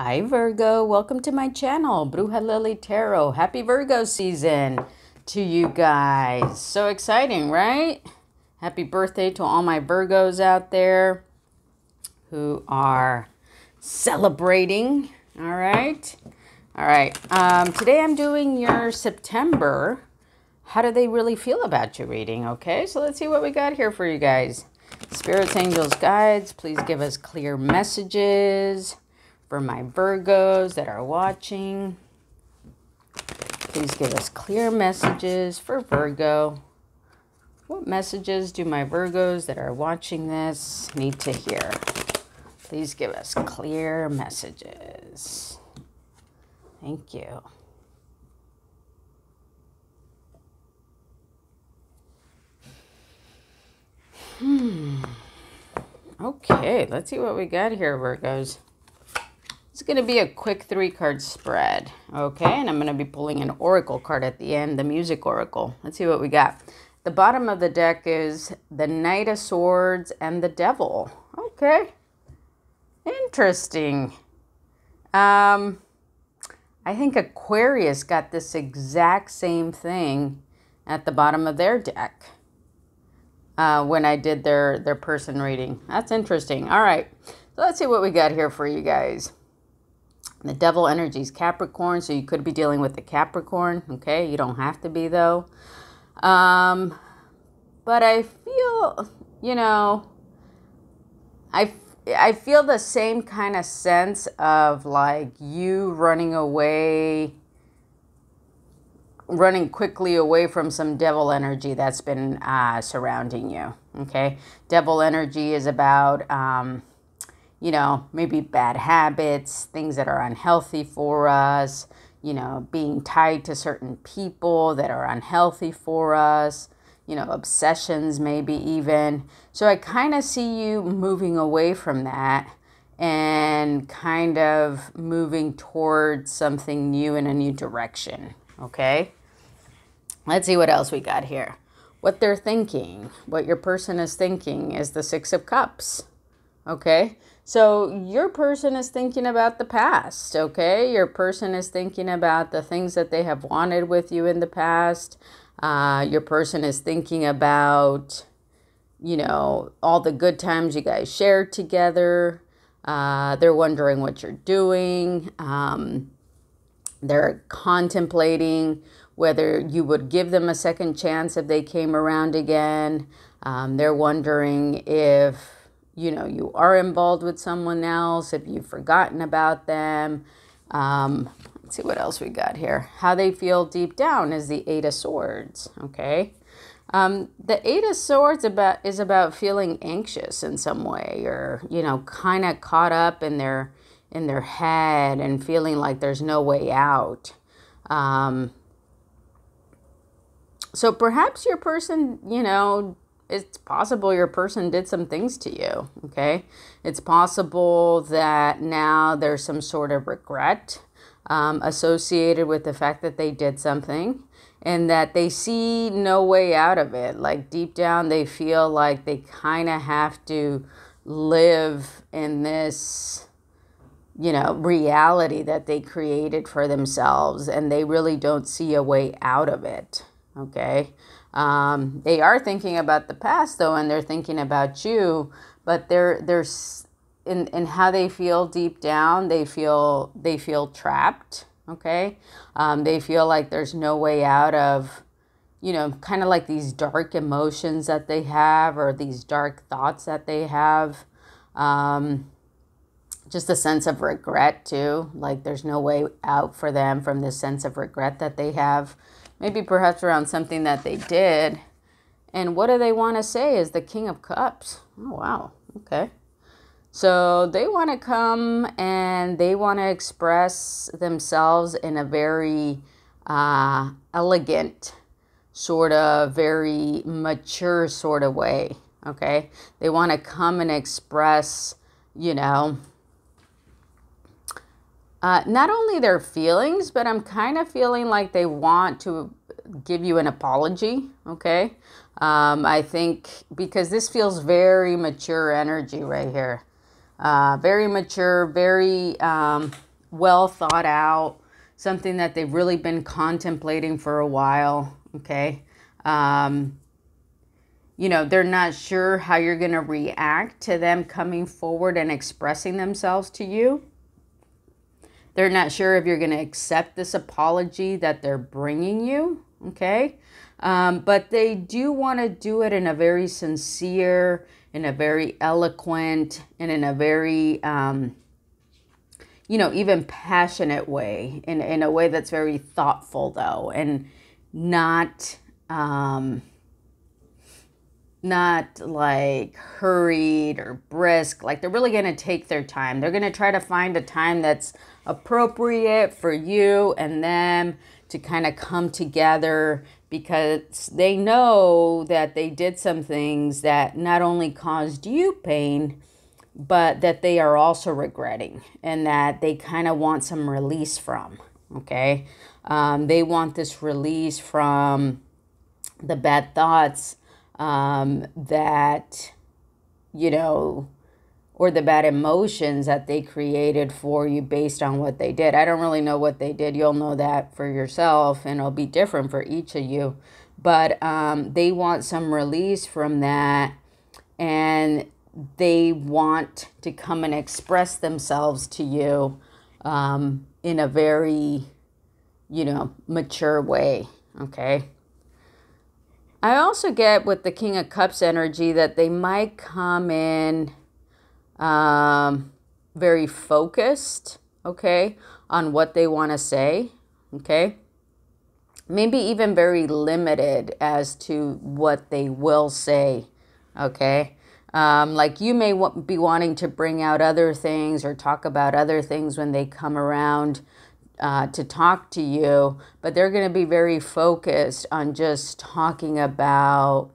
Hi, Virgo. Welcome to my channel, Bruja Lili Tarot. Happy Virgo season to you guys. So exciting, right? Happy birthday to all my Virgos out there who are celebrating. All right. All right. Um, today I'm doing your September. How do they really feel about you reading? Okay. So let's see what we got here for you guys. Spirits, angels, guides, please give us clear messages for my Virgos that are watching. Please give us clear messages for Virgo. What messages do my Virgos that are watching this need to hear? Please give us clear messages. Thank you. Hmm. Okay, let's see what we got here, Virgos. It's going to be a quick three card spread. Okay, and I'm going to be pulling an oracle card at the end, the music oracle. Let's see what we got. The bottom of the deck is the Knight of Swords and the Devil. Okay, interesting. Um, I think Aquarius got this exact same thing at the bottom of their deck uh, when I did their, their person reading. That's interesting. All right, so let's see what we got here for you guys. The devil energy is Capricorn, so you could be dealing with the Capricorn, okay? You don't have to be, though. Um, but I feel, you know, I, I feel the same kind of sense of like you running away, running quickly away from some devil energy that's been uh, surrounding you, okay? Devil energy is about... Um, you know, maybe bad habits, things that are unhealthy for us, you know, being tied to certain people that are unhealthy for us, you know, obsessions, maybe even. So I kind of see you moving away from that and kind of moving towards something new in a new direction. Okay. Let's see what else we got here. What they're thinking, what your person is thinking is the Six of Cups. Okay. So your person is thinking about the past, okay? Your person is thinking about the things that they have wanted with you in the past. Uh, your person is thinking about, you know, all the good times you guys shared together. Uh, they're wondering what you're doing. Um, they're contemplating whether you would give them a second chance if they came around again. Um, they're wondering if you know you are involved with someone else, if you've forgotten about them. Um, let's see what else we got here. How they feel deep down is the Eight of Swords. Okay. Um, the Eight of Swords about is about feeling anxious in some way, or you know, kind of caught up in their in their head and feeling like there's no way out. Um, so perhaps your person, you know, it's possible your person did some things to you, okay? It's possible that now there's some sort of regret um, associated with the fact that they did something and that they see no way out of it. Like deep down, they feel like they kind of have to live in this, you know, reality that they created for themselves and they really don't see a way out of it, okay? Um, they are thinking about the past though, and they're thinking about you, but they're they're in in how they feel deep down. They feel they feel trapped. Okay, um, they feel like there's no way out of, you know, kind of like these dark emotions that they have or these dark thoughts that they have. Um, just a sense of regret too. Like there's no way out for them from this sense of regret that they have maybe perhaps around something that they did. And what do they want to say is the King of Cups. Oh, wow. Okay. So they want to come and they want to express themselves in a very uh, elegant, sort of very mature sort of way. Okay. They want to come and express, you know, uh, not only their feelings, but I'm kind of feeling like they want to give you an apology, okay? Um, I think because this feels very mature energy right here. Uh, very mature, very, um, well thought out, something that they've really been contemplating for a while. Okay. Um, you know, they're not sure how you're going to react to them coming forward and expressing themselves to you. They're not sure if you're going to accept this apology that they're bringing you. Okay. Um, but they do want to do it in a very sincere, in a very eloquent, and in a very, um, you know, even passionate way, in, in a way that's very thoughtful, though, and not. Um, not like hurried or brisk. Like they're really going to take their time. They're going to try to find a time that's appropriate for you and them to kind of come together because they know that they did some things that not only caused you pain, but that they are also regretting and that they kind of want some release from. Okay. Um, they want this release from the bad thoughts um, that, you know, or the bad emotions that they created for you based on what they did. I don't really know what they did. You'll know that for yourself, and it'll be different for each of you. But um, they want some release from that, and they want to come and express themselves to you um, in a very, you know, mature way. Okay. I also get with the King of Cups energy that they might come in um, very focused, okay, on what they want to say, okay. Maybe even very limited as to what they will say, okay. Um, like you may be wanting to bring out other things or talk about other things when they come around uh, to talk to you, but they're going to be very focused on just talking about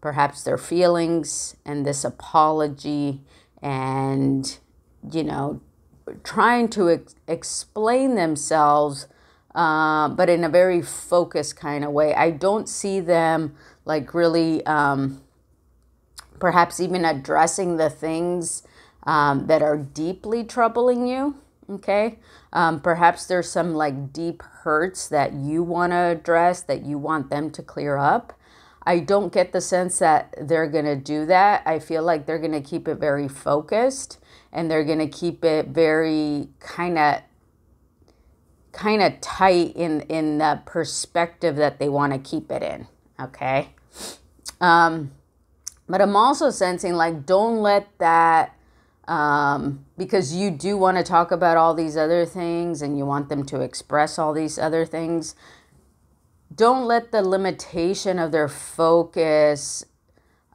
perhaps their feelings and this apology and, you know, trying to ex- explain themselves, uh, but in a very focused kind of way. I don't see them like really um, perhaps even addressing the things um, that are deeply troubling you. Okay. Um, perhaps there's some like deep hurts that you want to address that you want them to clear up. I don't get the sense that they're going to do that. I feel like they're going to keep it very focused and they're going to keep it very kind of kind of tight in in the perspective that they want to keep it in, okay? Um but I'm also sensing like don't let that um, because you do want to talk about all these other things and you want them to express all these other things. Don't let the limitation of their focus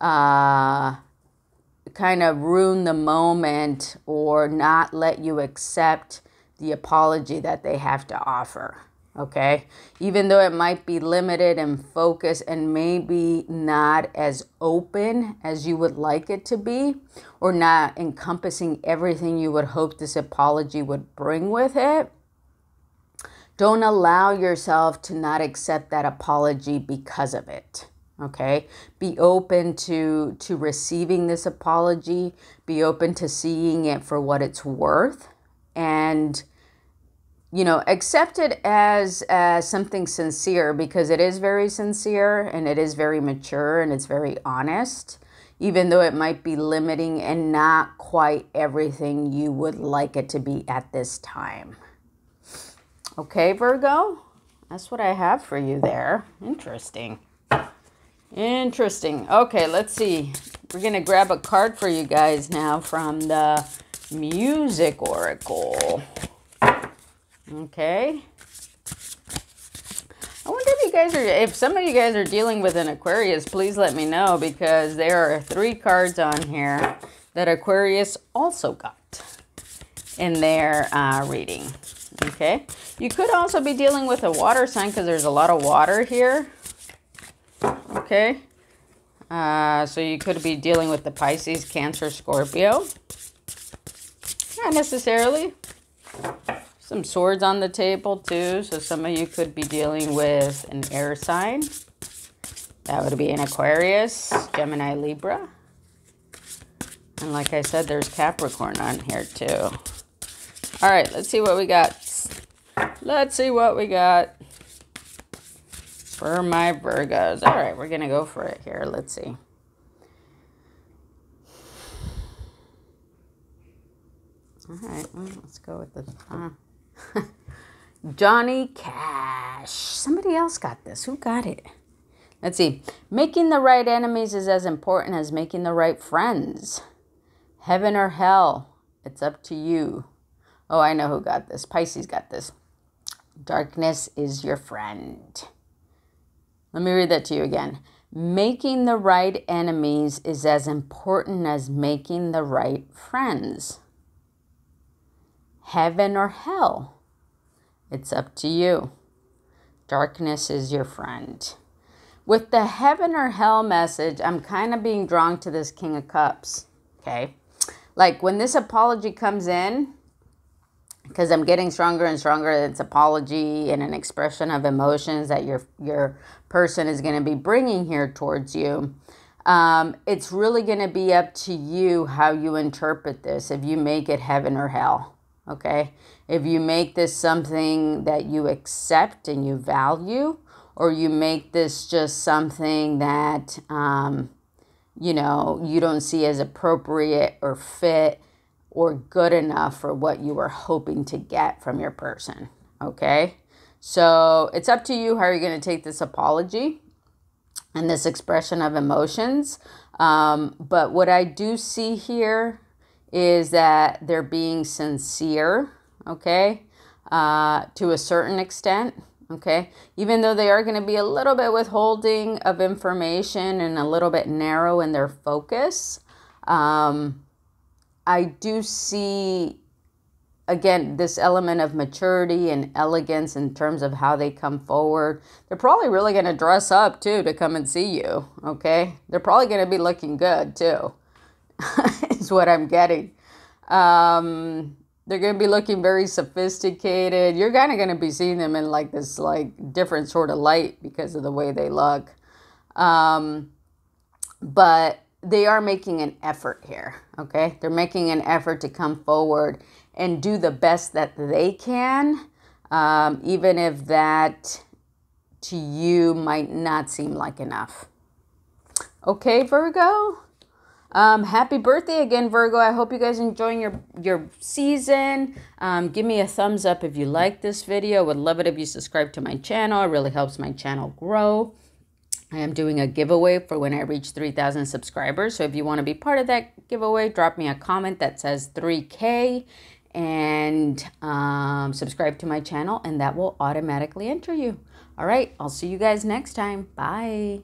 uh, kind of ruin the moment or not let you accept the apology that they have to offer okay? Even though it might be limited and focused and maybe not as open as you would like it to be, or not encompassing everything you would hope this apology would bring with it. Don't allow yourself to not accept that apology because of it. Okay? Be open to to receiving this apology, be open to seeing it for what it's worth and you know, accept it as uh, something sincere because it is very sincere and it is very mature and it's very honest, even though it might be limiting and not quite everything you would like it to be at this time. Okay, Virgo, that's what I have for you there. Interesting. Interesting. Okay, let's see. We're going to grab a card for you guys now from the Music Oracle. Okay. I wonder if you guys are, if some of you guys are dealing with an Aquarius, please let me know because there are three cards on here that Aquarius also got in their uh, reading. Okay. You could also be dealing with a water sign because there's a lot of water here. Okay. Uh, so you could be dealing with the Pisces, Cancer, Scorpio. Not necessarily some swords on the table too. So some of you could be dealing with an air sign. That would be an Aquarius, Gemini, Libra. And like I said, there's Capricorn on here too. All right, let's see what we got. Let's see what we got for my Virgos. All right, we're going to go for it here. Let's see. All right, well, let's go with the uh, Johnny Cash. Somebody else got this. Who got it? Let's see. Making the right enemies is as important as making the right friends. Heaven or hell, it's up to you. Oh, I know who got this. Pisces got this. Darkness is your friend. Let me read that to you again. Making the right enemies is as important as making the right friends heaven or hell. It's up to you. Darkness is your friend. With the heaven or hell message, I'm kind of being drawn to this King of Cups. Okay. Like when this apology comes in, because I'm getting stronger and stronger, it's apology and an expression of emotions that your your person is going to be bringing here towards you. Um, it's really going to be up to you how you interpret this. If you make it heaven or hell, okay? If you make this something that you accept and you value, or you make this just something that, um, you know, you don't see as appropriate or fit or good enough for what you were hoping to get from your person, okay? So it's up to you how you're going to take this apology and this expression of emotions. Um, but what I do see here is that they're being sincere, okay, uh, to a certain extent, okay, even though they are going to be a little bit withholding of information and a little bit narrow in their focus. Um, I do see, again, this element of maturity and elegance in terms of how they come forward. They're probably really going to dress up too to come and see you, okay? They're probably going to be looking good too. is what I'm getting. Um, they're going to be looking very sophisticated. You're kind of going to be seeing them in like this like different sort of light because of the way they look. Um, but they are making an effort here, okay? They're making an effort to come forward and do the best that they can, um, even if that to you might not seem like enough. Okay, Virgo? Um, happy birthday again, Virgo. I hope you guys enjoying your, your season. Um, give me a thumbs up if you like this video. Would love it if you subscribe to my channel. It really helps my channel grow. I am doing a giveaway for when I reach 3,000 subscribers. So if you want to be part of that giveaway, drop me a comment that says 3K and um, subscribe to my channel and that will automatically enter you. All right, I'll see you guys next time. Bye.